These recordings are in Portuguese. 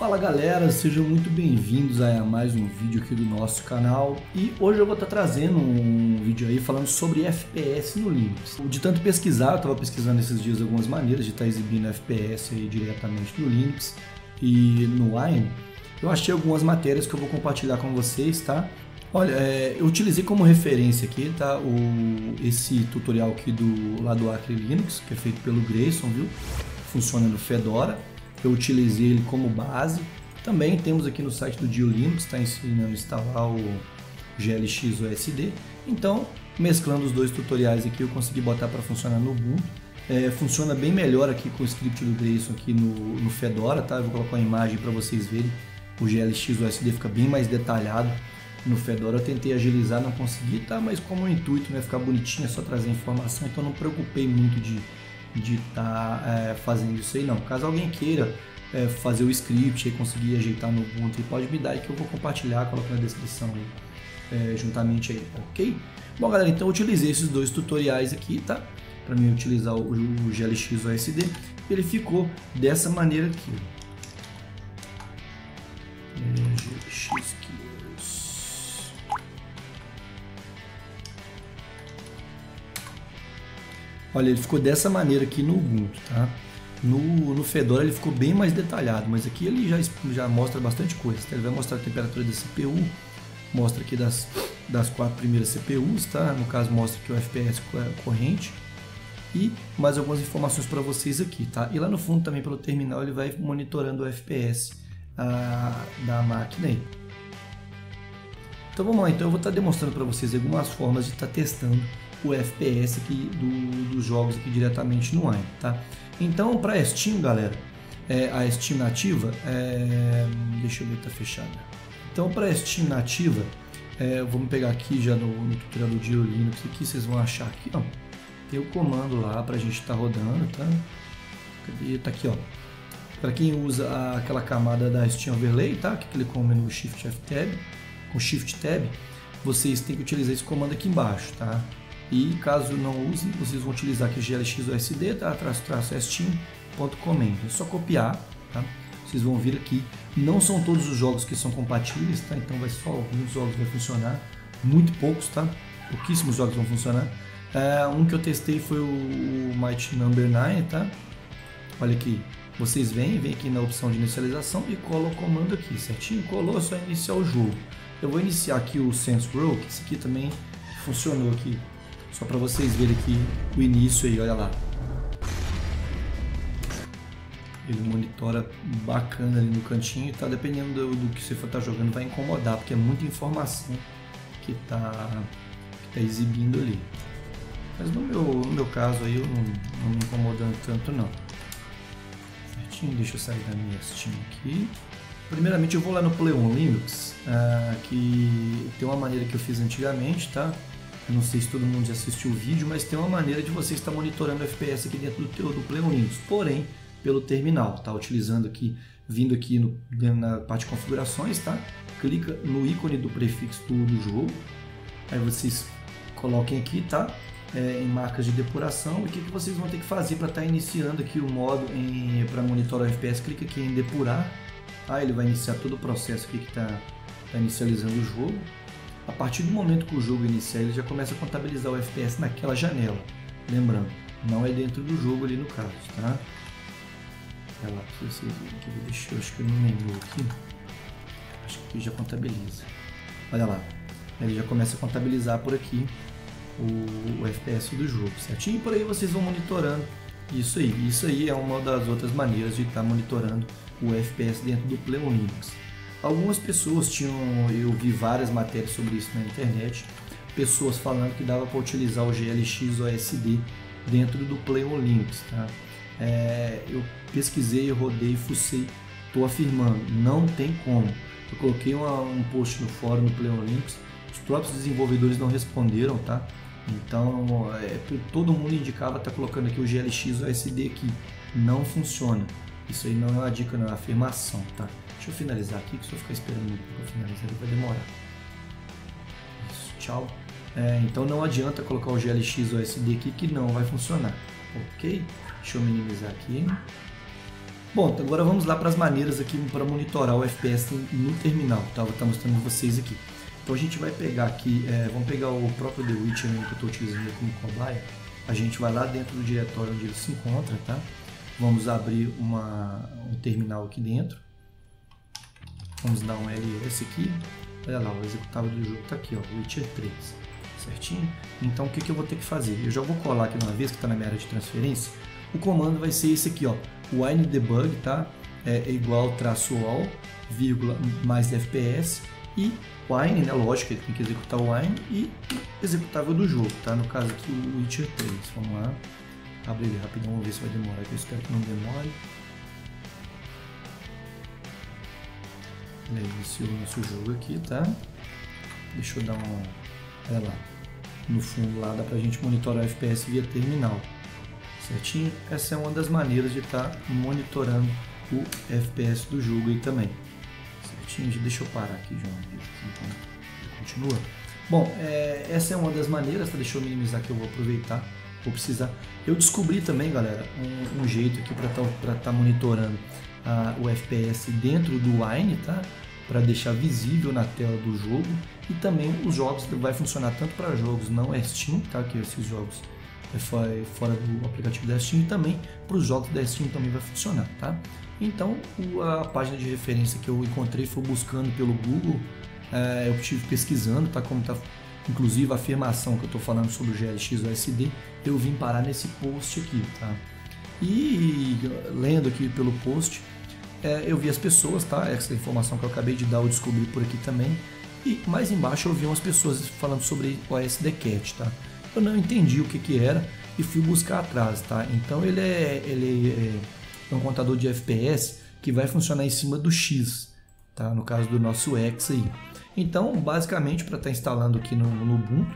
Fala galera, sejam muito bem-vindos a mais um vídeo aqui do nosso canal e hoje eu vou estar trazendo um vídeo aí falando sobre FPS no Linux. De tanto pesquisar, eu estava pesquisando esses dias algumas maneiras de estar exibindo FPS aí diretamente no Linux e no Wine. Eu achei algumas matérias que eu vou compartilhar com vocês, tá? Olha, é, eu utilizei como referência aqui, tá? O, esse tutorial aqui do lado do Acre Linux, que é feito pelo Grayson, viu? Funciona no Fedora eu utilizei ele como base. Também temos aqui no site do Dio Linux, está ensinando a instalar o GLX USD. Então, mesclando os dois tutoriais aqui, eu consegui botar para funcionar no Ubuntu. É, funciona bem melhor aqui com o script do Grayson aqui no, no Fedora, tá? Eu vou colocar uma imagem para vocês verem. O GLX USD fica bem mais detalhado no Fedora. Eu tentei agilizar, não consegui, tá? Mas como o intuito não é ficar bonitinho, é só trazer informação, então não preocupei muito de de estar tá, é, fazendo isso aí não. Caso alguém queira é, fazer o script e conseguir ajeitar no Ubuntu, pode me dar aí que eu vou compartilhar, colocar na descrição aí, é, juntamente aí, ok? Bom galera, então eu utilizei esses dois tutoriais aqui, tá? Para mim utilizar o, o GLX OSD, ele ficou dessa maneira aqui. Olha, ele ficou dessa maneira aqui no Ubuntu, tá? No, no Fedora ele ficou bem mais detalhado, mas aqui ele já, já mostra bastante coisa. Tá? Ele vai mostrar a temperatura da CPU, mostra aqui das, das quatro primeiras CPUs, tá? No caso mostra que o FPS é corrente e mais algumas informações para vocês aqui, tá? E lá no fundo também pelo terminal ele vai monitorando o FPS a, da máquina aí. Então vamos lá, então eu vou estar tá demonstrando para vocês algumas formas de estar tá testando o FPS aqui do, dos jogos aqui diretamente no Wine, tá? Então, para a Steam, galera, é, a Steam nativa, é, deixa eu ver, tá fechada. Então, para a Steam nativa, é, vamos pegar aqui já no, no tutorial do Dio Linux, aqui vocês vão achar aqui, ó, tem o comando lá para a gente estar tá rodando, tá? Cadê? Tá aqui, ó. Para quem usa aquela camada da Steam Overlay, tá? Que clicou no menu Shift F Tab, com Shift Tab, vocês têm que utilizar esse comando aqui embaixo, tá? E caso não usem, vocês vão utilizar aqui glxusd, tá? traço, traço steam.command. É só copiar, tá? Vocês vão vir aqui. Não são todos os jogos que são compatíveis, tá? Então vai só alguns jogos vai funcionar, muito poucos, tá? Pouquíssimos jogos vão funcionar. É, um que eu testei foi o Might Number 9, tá? Olha aqui, vocês vêm, vem aqui na opção de inicialização e colam o comando aqui, certinho? Colou, é só iniciar o jogo. Eu vou iniciar aqui o Sense Row, que esse aqui também funcionou aqui só para vocês verem aqui o início aí, olha lá. Ele monitora bacana ali no cantinho tá dependendo do, do que você for estar tá jogando vai incomodar, porque é muita informação que tá, que tá exibindo ali. Mas no meu, no meu caso aí eu não, não me incomodando tanto não. Certinho, deixa eu sair da minha Steam aqui. Primeiramente eu vou lá no Play Linux, uh, que tem uma maneira que eu fiz antigamente, tá? Não sei se todo mundo já assistiu o vídeo, mas tem uma maneira de você estar monitorando o FPS aqui dentro do teu do Linux, porém pelo terminal, tá? Utilizando aqui, vindo aqui no, na parte de configurações, tá? Clica no ícone do prefixo do, do jogo, aí vocês coloquem aqui, tá? É, em marcas de depuração o que, que vocês vão ter que fazer para estar tá iniciando aqui o modo para monitorar o FPS, clica aqui em depurar, tá? Ele vai iniciar todo o processo aqui que está tá inicializando o jogo a partir do momento que o jogo inicia, ele já começa a contabilizar o FPS naquela janela. Lembrando, não é dentro do jogo ali no caso, tá? Olha lá, se vocês verem deixa eu acho que no menu aqui, acho que aqui já contabiliza. Olha lá, ele já começa a contabilizar por aqui o, o FPS do jogo, certinho? E por aí vocês vão monitorando isso aí. Isso aí é uma das outras maneiras de estar monitorando o FPS dentro do Play Linux. Algumas pessoas tinham, eu vi várias matérias sobre isso na internet, pessoas falando que dava para utilizar o GLX OSD dentro do Play on Linux. Tá? É, eu pesquisei, rodei, fucei, estou afirmando, não tem como. Eu coloquei uma, um post no fórum do Play on Linux, os próprios desenvolvedores não responderam, tá? Então, é, todo mundo indicava estar tá colocando aqui o GLX OSD aqui. Não funciona. Isso aí não é uma dica, não é uma afirmação, tá? Deixa eu finalizar aqui, que se eu ficar esperando muito para finalizar, vai demorar. Isso, tchau. É, então não adianta colocar o GLX OSD aqui que não vai funcionar, ok? Deixa eu minimizar aqui. Bom, agora vamos lá para as maneiras aqui para monitorar o FPS no terminal, tá? Vou estar mostrando vocês aqui. Então a gente vai pegar aqui, é, vamos pegar o próprio The Witcher que eu estou utilizando como cobaia. A gente vai lá dentro do diretório onde ele se encontra, tá? Vamos abrir uma, um terminal aqui dentro. Vamos dar um ls aqui. Olha lá, o executável do jogo está aqui, ó, Witcher 3. Certinho? Então o que, que eu vou ter que fazer? Eu já vou colar aqui uma vez que está na minha área de transferência. O comando vai ser esse aqui, ó, wine debug, tá? É, é igual traço all, vírgula, mais FPS e wine, né? Lógico, ele tem que executar o wine e executável do jogo, tá? No caso aqui o Witcher 3. Vamos lá. Abre ele rapidão, vamos ver se vai demorar, eu espero que não demore. Ele iniciou o nosso jogo aqui, tá? Deixa eu dar uma... Olha lá. No fundo lá dá pra gente monitorar o FPS via terminal. Certinho? Essa é uma das maneiras de estar tá monitorando o FPS do jogo aí também. Certinho? Deixa eu parar aqui, João. Então, continua. Bom, é, essa é uma das maneiras, tá? Deixa eu minimizar que eu vou aproveitar vou precisar. Eu descobri também, galera, um, um jeito aqui para estar tá, tá monitorando uh, o FPS dentro do Wine, tá? Para deixar visível na tela do jogo e também os jogos vai funcionar tanto para jogos não Steam, tá? Que esses jogos é fora do aplicativo da Steam e também para os jogos da Steam também vai funcionar, tá? Então a página de referência que eu encontrei foi buscando pelo Google, é, eu estive pesquisando, tá? Como tá Inclusive a afirmação que eu estou falando sobre o GLX USD, eu vim parar nesse post aqui, tá? E lendo aqui pelo post, é, eu vi as pessoas, tá? Essa informação que eu acabei de dar eu descobri por aqui também. E mais embaixo eu vi umas pessoas falando sobre o ASDCat, tá? Eu não entendi o que que era e fui buscar atrás, tá? Então ele é, ele é um contador de FPS que vai funcionar em cima do X, tá? No caso do nosso X aí. Então, basicamente, para estar tá instalando aqui no, no, Ubuntu,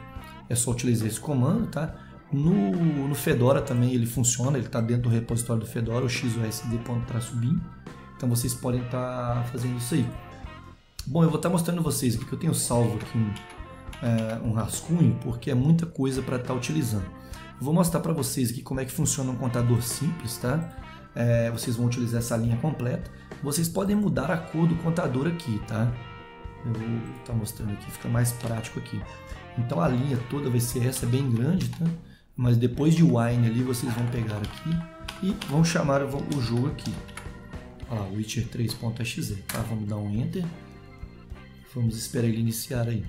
é só utilizar esse comando, tá? No, no Fedora também ele funciona, ele está dentro do repositório do Fedora, o xusd.bin. Então vocês podem estar tá fazendo isso aí. Bom, eu vou estar tá mostrando vocês aqui que eu tenho salvo aqui um, é, um rascunho, porque é muita coisa para estar tá utilizando. vou mostrar para vocês aqui como é que funciona um contador simples, tá? É, vocês vão utilizar essa linha completa. Vocês podem mudar a cor do contador aqui, tá? Eu vou estar mostrando aqui, fica mais prático aqui. Então a linha toda vai ser essa, bem grande, tá? Mas depois de wine ali, vocês vão pegar aqui e vão chamar o jogo aqui. Lá, Witcher 3.exe, tá? Vamos dar um Enter. Vamos esperar ele iniciar aí.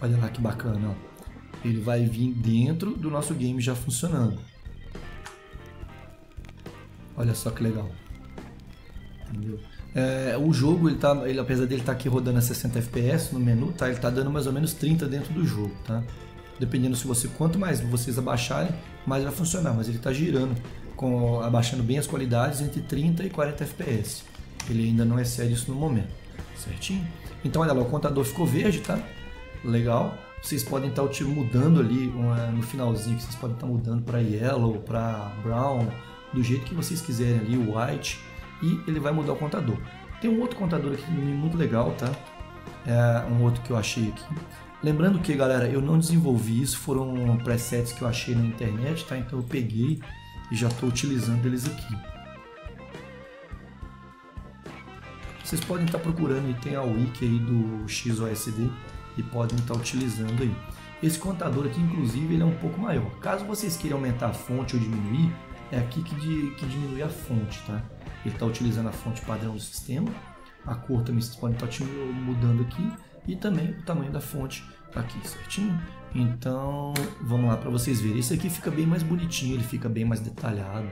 Olha lá que bacana, ó. Ele vai vir dentro do nosso game já funcionando. Olha só que legal. Entendeu? É, o jogo, ele tá, ele, apesar dele estar tá aqui rodando a 60 FPS no menu, tá, ele está dando mais ou menos 30 dentro do jogo, tá? Dependendo se você quanto mais vocês abaixarem, mais vai funcionar, mas ele está girando com abaixando bem as qualidades entre 30 e 40 FPS. Ele ainda não excede isso no momento, certinho? Então olha lá, o contador ficou verde, tá? Legal. Vocês podem estar tá mudando ali no finalzinho, vocês podem estar tá mudando para yellow, para brown, do jeito que vocês quiserem ali, o white, e ele vai mudar o contador. Tem um outro contador aqui muito legal, tá? É um outro que eu achei aqui. Lembrando que, galera, eu não desenvolvi isso, foram presets que eu achei na internet, tá? Então eu peguei e já estou utilizando eles aqui. Vocês podem estar procurando e tem a wiki aí do XOSD e podem estar utilizando aí. Esse contador aqui, inclusive, ele é um pouco maior. Caso vocês queiram aumentar a fonte ou diminuir, é aqui que, de, que diminui a fonte, tá? Ele está utilizando a fonte padrão do sistema, a cor também vocês podem estar tá mudando aqui e também o tamanho da fonte aqui, certinho? Então, vamos lá para vocês verem. Esse aqui fica bem mais bonitinho, ele fica bem mais detalhado,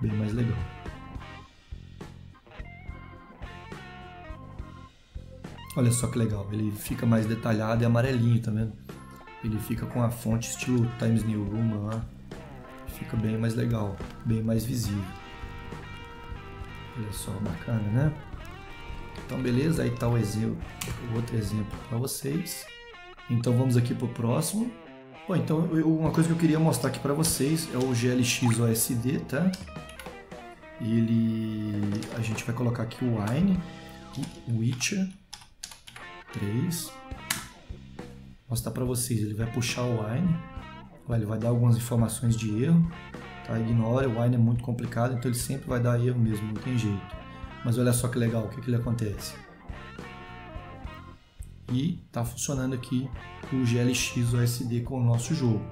bem mais legal. Olha só que legal, ele fica mais detalhado e amarelinho, tá vendo? Ele fica com a fonte estilo Times New Roman lá fica bem mais legal, bem mais visível. Olha só, bacana, né? Então, beleza, aí tá o exemplo, outro exemplo para vocês. Então, vamos aqui para o próximo. Bom, então, uma coisa que eu queria mostrar aqui para vocês é o GLX OSD, tá? Ele, a gente vai colocar aqui o Wine, Witcher 3. mostrar para vocês. Ele vai puxar o Wine, ele vai dar algumas informações de erro, tá? Ignora, o Wine é muito complicado, então ele sempre vai dar erro mesmo, não tem jeito. Mas olha só que legal, o que, que ele acontece. E tá funcionando aqui o GLX OSD com o nosso jogo,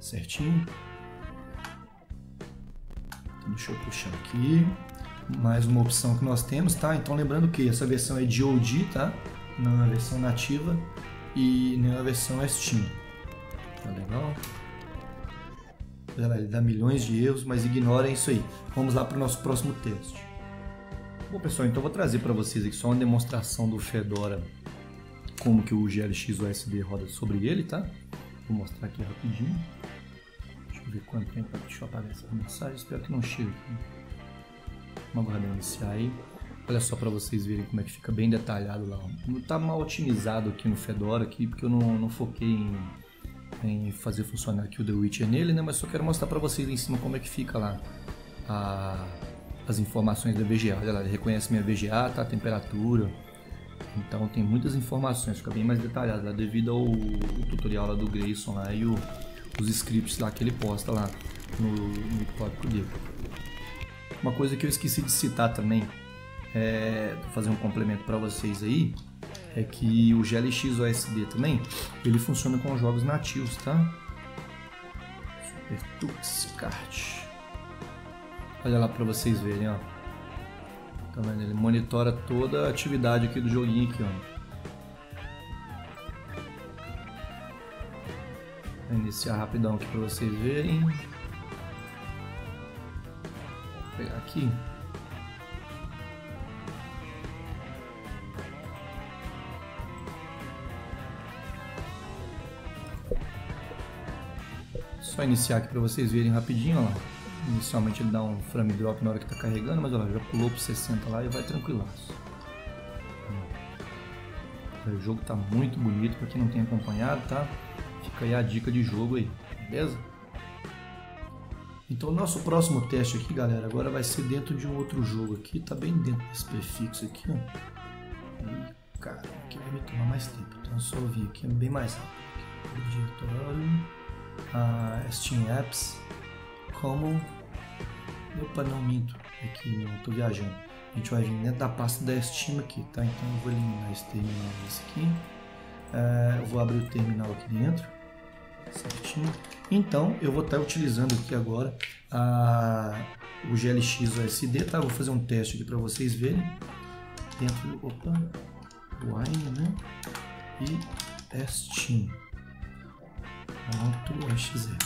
certinho? Então, deixa eu puxar aqui mais uma opção que nós temos, tá? Então lembrando que essa versão é de OG, tá? Não é a versão nativa e nem a versão Steam. Tá legal? Ele dá milhões de erros, mas ignorem isso aí. Vamos lá para o nosso próximo teste. Bom pessoal, então vou trazer para vocês aqui só uma demonstração do Fedora, como que o GLX USB roda sobre ele, tá? Vou mostrar aqui rapidinho. Deixa eu ver quanto tempo, deixa eu apagar essa mensagem, espero que não chegue. Vamos aguardar iniciar aí. Olha só para vocês verem como é que fica bem detalhado lá. Não tá mal otimizado aqui no Fedora aqui, porque eu não, não foquei em, em, fazer funcionar aqui o The Witcher nele, né? Mas só quero mostrar para vocês em cima como é que fica lá a, as informações da VGA. Olha lá, ele reconhece minha VGA, tá? A temperatura. Então tem muitas informações, fica bem mais detalhado lá devido ao, ao tutorial lá do Grayson lá e o, os scripts lá que ele posta lá no, no tópico dele. Uma coisa que eu esqueci de citar também, é, fazer um complemento para vocês aí, é que o GLX OSD também, ele funciona com jogos nativos, tá? Super Tux Kart. Olha lá para vocês verem, ó. Tá vendo? Ele monitora toda a atividade aqui do joguinho aqui, ó. Vou iniciar rapidão aqui para vocês verem pegar aqui. Só iniciar aqui para vocês verem rapidinho, ó. Inicialmente ele dá um frame drop na hora que está carregando, mas olha, já pulou para 60 lá e vai tranquilaço. O jogo está muito bonito para quem não tem acompanhado, tá? Fica aí a dica de jogo aí, beleza? Então, nosso próximo teste aqui, galera, agora vai ser dentro de um outro jogo aqui. Tá bem dentro desse prefixo aqui, ó. E, cara, aqui vai me tomar mais tempo. Então, eu só vir aqui é bem mais rápido. Diretório, a Steam Apps, como... Opa, não minto. Aqui, não, tô viajando. A gente vai vir dentro da pasta da Steam aqui, tá? Então, eu vou eliminar esse terminal desse aqui. É, eu vou abrir o terminal aqui dentro certinho. Então eu vou estar utilizando aqui agora a, o GLX OSD, tá? Vou fazer um teste aqui para vocês verem. Dentro do opa, Wine, né? E Steam. .exe.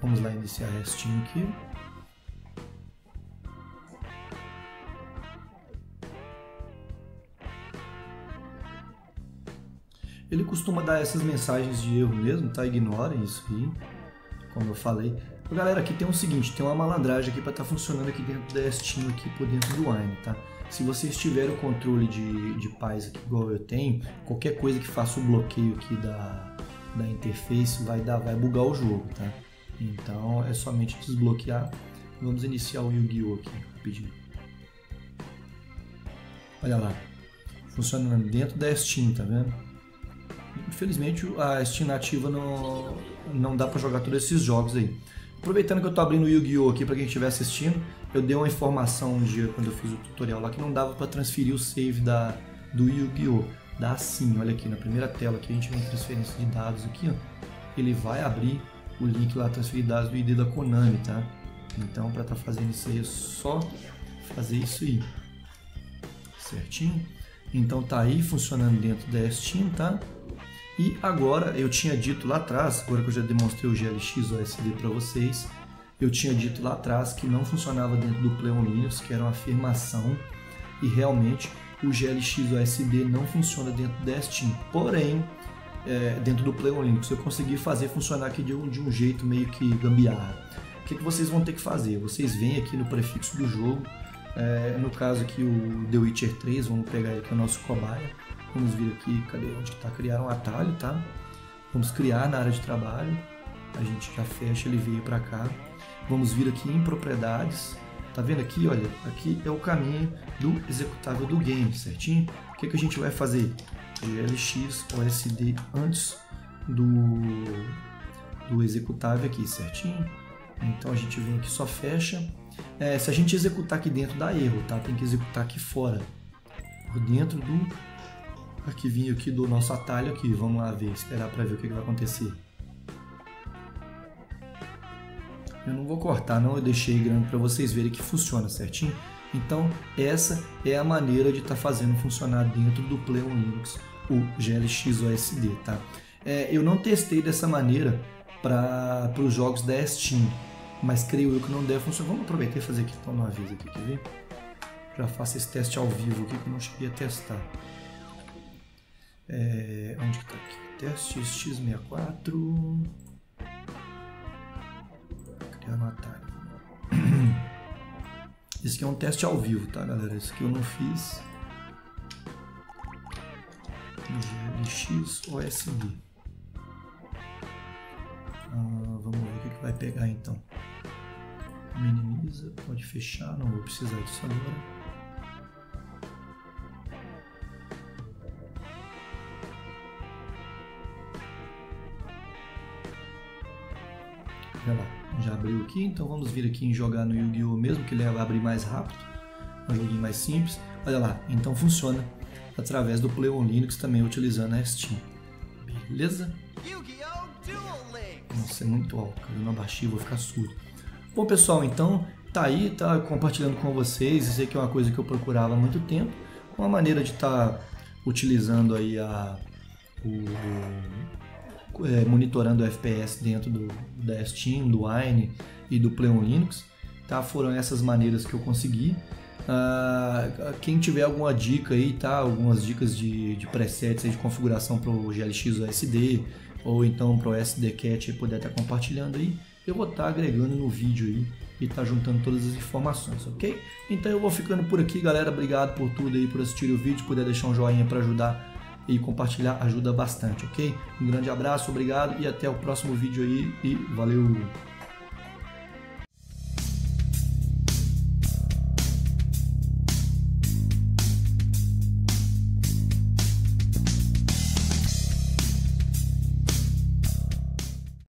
Vamos lá iniciar Steam aqui. Ele costuma dar essas mensagens de erro mesmo, tá? Ignorem isso aí, como eu falei. Galera, aqui tem o seguinte, tem uma malandragem aqui para estar tá funcionando aqui dentro da Steam, aqui por dentro do Wine, tá? Se vocês tiverem o controle de, de paz aqui igual eu tenho, qualquer coisa que faça o bloqueio aqui da, da interface vai, dar, vai bugar o jogo, tá? Então é somente desbloquear. Vamos iniciar o Yu-Gi-Oh! aqui, rapidinho. Olha lá, funcionando dentro da Steam, tá vendo? Infelizmente a Steam nativa não, não dá para jogar todos esses jogos aí. Aproveitando que eu estou abrindo o Yu-Gi-Oh! aqui para quem estiver assistindo, eu dei uma informação um dia quando eu fiz o tutorial lá que não dava para transferir o save da, do Yu-Gi-Oh! Dá sim, olha aqui na primeira tela aqui a gente vem transferência de dados aqui, ó. Ele vai abrir o link lá transferir dados do ID da Konami, tá? Então para estar tá fazendo isso aí é só fazer isso aí. Certinho? Então tá aí funcionando dentro da Steam, tá? E agora eu tinha dito lá atrás, agora que eu já demonstrei o GLX OSD para vocês, eu tinha dito lá atrás que não funcionava dentro do Pleon Linux, que era uma afirmação, e realmente o GLX OSD não funciona dentro da Steam. Porém, é, dentro do Pleon Linux eu consegui fazer funcionar aqui de um, de um jeito meio que gambiarra. O que, que vocês vão ter que fazer? Vocês vêm aqui no prefixo do jogo, é, no caso aqui o The Witcher 3, vamos pegar aqui o nosso cobaia, Vamos vir aqui, cadê onde está? Criar um atalho, tá? Vamos criar na área de trabalho. A gente já fecha, ele veio para cá. Vamos vir aqui em propriedades. Tá vendo aqui, olha, aqui é o caminho do executável do game, certinho? O que, que a gente vai fazer? GLX OSD antes do, do executável aqui, certinho? Então a gente vem aqui, só fecha. É, se a gente executar aqui dentro dá erro, tá? Tem que executar aqui fora. Por dentro do arquivinho aqui do nosso atalho aqui. Vamos lá ver, esperar para ver o que, que vai acontecer. Eu não vou cortar, não. Eu deixei grande para vocês verem que funciona certinho. Então, essa é a maneira de estar tá fazendo funcionar dentro do Pleon Linux o GLX OSD, tá? É, eu não testei dessa maneira para os jogos da Steam, mas creio eu que não deve funcionar. Vamos aproveitar e fazer aqui então uma vez aqui, quer ver? Já faço esse teste ao vivo aqui que eu não cheguei a testar. É, onde que tá aqui? Teste X64. Criar. Esse aqui é um teste ao vivo, tá galera? Esse aqui eu não fiz. GLX OSD. Ah, vamos ver o que, que vai pegar então. Minimiza, pode fechar, não vou precisar disso agora. Abriu aqui, então vamos vir aqui em jogar no Yu-Gi-Oh! mesmo, que ele vai abrir mais rápido. É um joguinho mais simples. Olha lá, então funciona através do Pleon Linux também utilizando a Steam. Beleza? Nossa, é muito alto, eu não abaixei, vou ficar surdo. Bom pessoal, então tá aí, tá compartilhando com vocês, isso aqui é uma coisa que eu procurava há muito tempo, uma maneira de estar tá utilizando aí a, o, é, monitorando o FPS dentro do, da Steam, do Wine e do Pleon Linux. Tá? Foram essas maneiras que eu consegui. Uh, quem tiver alguma dica aí, tá? Algumas dicas de, de presets de configuração para o GLX USD ou então para o SDCat puder estar tá compartilhando aí, eu vou estar tá agregando no vídeo aí e tá juntando todas as informações, ok? Então eu vou ficando por aqui, galera. Obrigado por tudo aí, por assistir o vídeo, puder deixar um joinha para ajudar e compartilhar ajuda bastante, ok? Um grande abraço, obrigado e até o próximo vídeo aí e valeu!